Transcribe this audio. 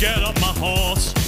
get up my horse.